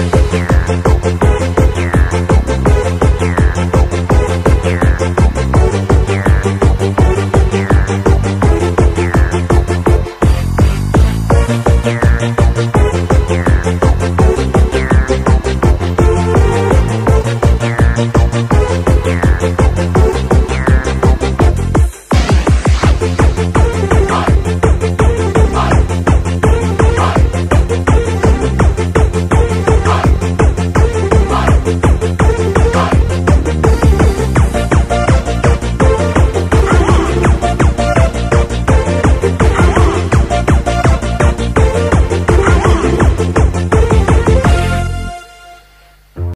Bingo, bingo.